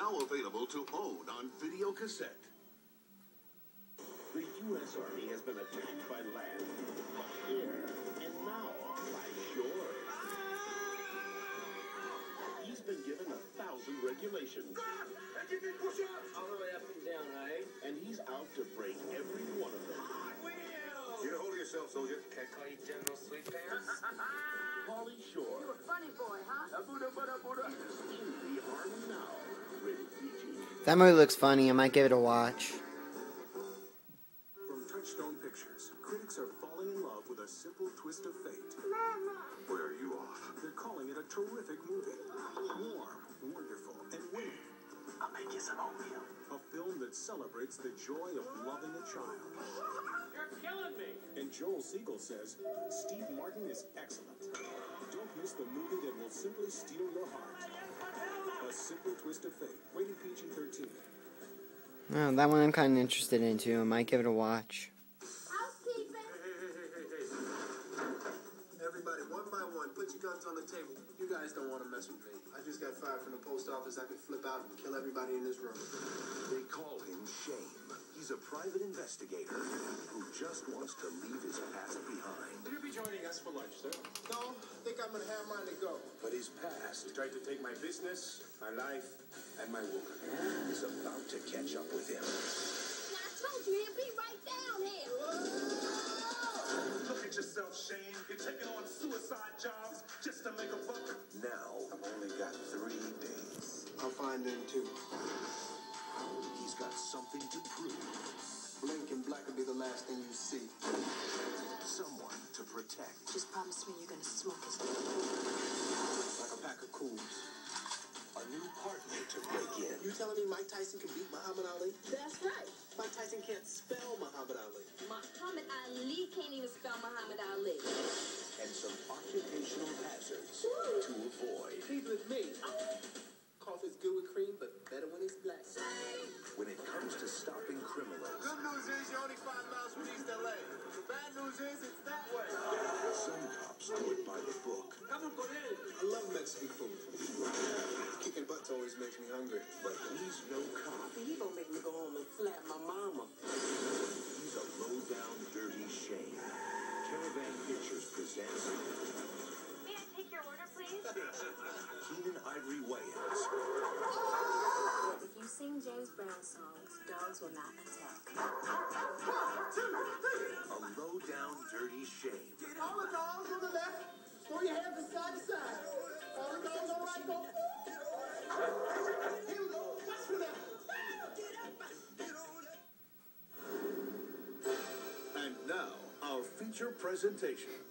now available to own on video cassette. The U.S. Army has been attacked by land, by air, and now by shore. He's been given a thousand regulations. All the way up and down, right? And he's out to break every one of them. Get a hold of yourself, soldier. Can I call you General Sweet Pants? Pauly Shore You're a Funny boy, That movie looks funny. I might give it a watch. From Touchstone Pictures, critics are falling in love with a simple twist of fate. Where are you off? They're calling it a terrific movie. Warm, wonderful, and winning. I'll make you some oatmeal. A film that celebrates the joy of loving a child. You're killing me. And Joel Siegel says Steve Martin is excellent. Don't miss the movie that will simply steal your heart. A simple twist of fate. Rated PG-13. Oh, that one I'm kind of interested in too. I might give it a watch. Housekeeping. Everybody, one by one, put your guns on the table. You guys don't want to mess with me. I just got fired from the post office. I could flip out and kill everybody in this room. They call him Shame. He's a private investigator who just wants to leave his past behind. Will you be joining us for lunch, sir? No, I think I'm gonna have mine to go. But his past He tried to take my business, my life, and my woman. is about to catch up with him. Now, I told you he'll be right down here. Look at yourself, Shame. You're taking on suicide jobs just to make a buck. Now, I've only got three days. I'll find them too. He's got something to prove. Blink and black will be the last thing you see. Someone to protect. Just promise me you're gonna smoke his Like a pack of cools. A new partner to break in. You telling me Mike Tyson can beat Muhammad Ali? That's right. Mike Tyson can't spell Muhammad Ali. Muhammad Ali can't even spell Muhammad Ali. And some occupational hazards to avoid. He's with me. Coffee's do it by the book. I love Mexican food. Kicking butt always makes me hungry. But he's no cop. He gonna make me go home and slap my mama. He's a low-down, dirty shame. Caravan Pictures presents May I take your order, please? Keenen Ivory Wayans, If you sing James Brown songs, dogs will not attack. One, two, three. a low-down, dirty shame. All the dogs on the left, throw your hands to side to side. All the go. And now, our feature presentation.